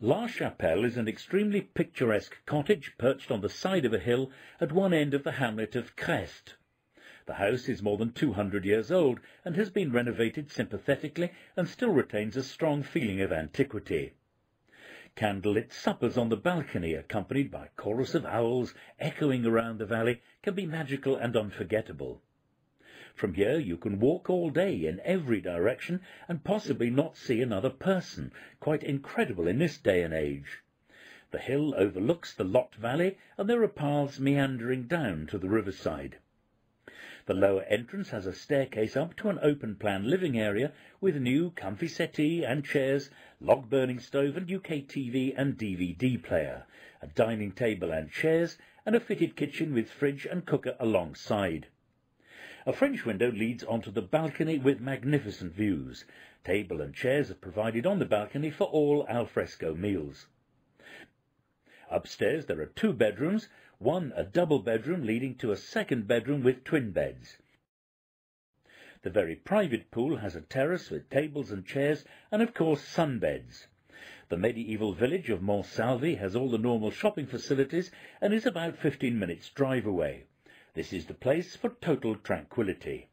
La Chapelle is an extremely picturesque cottage perched on the side of a hill at one end of the hamlet of Crest. The house is more than 200 years old and has been renovated sympathetically and still retains a strong feeling of antiquity. Candlelit suppers on the balcony, accompanied by a chorus of owls echoing around the valley, can be magical and unforgettable. From here you can walk all day in every direction and possibly not see another person, quite incredible in this day and age. The hill overlooks the Lot Valley, and there are paths meandering down to the riverside. The lower entrance has a staircase up to an open-plan living area with new comfy settee and chairs, log-burning stove and UK TV and DVD player, a dining table and chairs, and a fitted kitchen with fridge and cooker alongside. A French window leads onto the balcony with magnificent views. Table and chairs are provided on the balcony for all alfresco meals. Upstairs there are two bedrooms, one a double bedroom leading to a second bedroom with twin beds. The very private pool has a terrace with tables and chairs and of course sunbeds. The medieval village of Montsalvy has all the normal shopping facilities and is about 15 minutes drive away. This is the place for total tranquility.